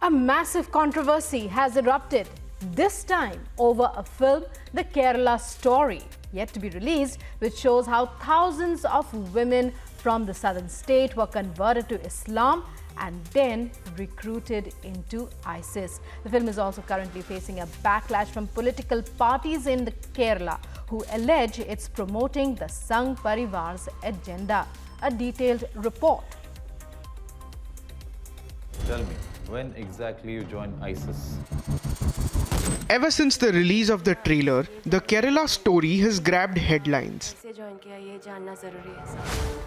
A massive controversy has erupted, this time over a film, The Kerala Story, yet to be released, which shows how thousands of women from the southern state were converted to Islam and then recruited into ISIS. The film is also currently facing a backlash from political parties in the Kerala who allege it's promoting the Sangh Parivar's agenda. A detailed report. Tell me, when exactly you joined ISIS? Ever since the release of the trailer, the Kerala story has grabbed headlines.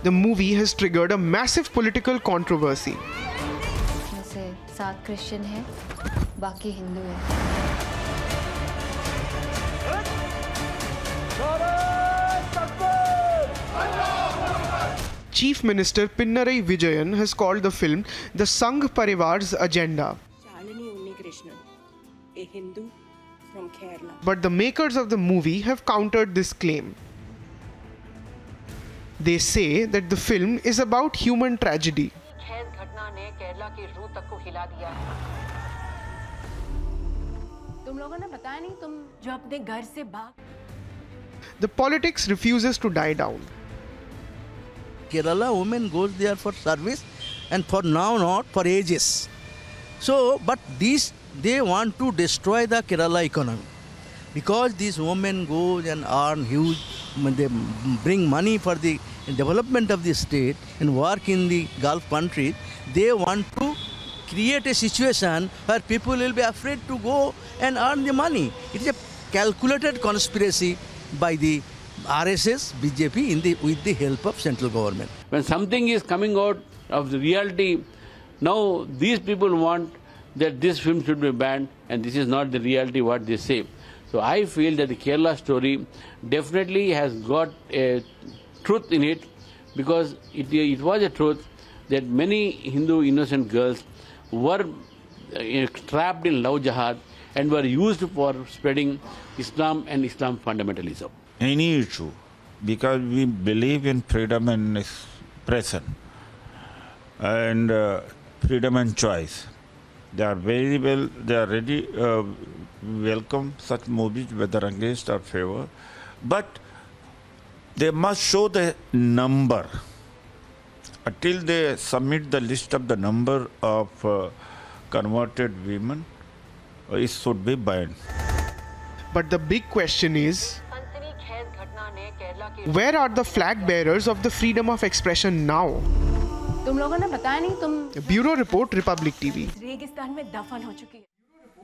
The movie has triggered a massive political controversy. Christian, Chief Minister Pinarayi Vijayan has called the film the Sangh Parivar's agenda. But the makers of the movie have countered this claim. They say that the film is about human tragedy. The politics refuses to die down. Kerala women goes there for service and for now not for ages. So, but these they want to destroy the Kerala economy because these women go and earn huge, they bring money for the development of the state and work in the Gulf countries. They want to create a situation where people will be afraid to go and earn the money. It is a calculated conspiracy by the RSS, BJP in the, with the help of central government. when something is coming out of the reality, now these people want that this film should be banned, and this is not the reality what they say. So I feel that the Kerala story definitely has got a truth in it because it, it was a truth that many Hindu innocent girls were uh, trapped in love jihad and were used for spreading Islam and Islam fundamentalism. Any issue because we believe in freedom and expression and uh, freedom and choice. They are very well, they are ready, uh, welcome such movies whether against or favor, but they must show the number. Until they submit the list of the number of uh, converted women, uh, it should be banned. But the big question is where are the flag bearers of the freedom of expression now? तुम लोगों ने बताया नहीं तुम bureau report Republic TV रेगिस्तान में दफन हो चुकी है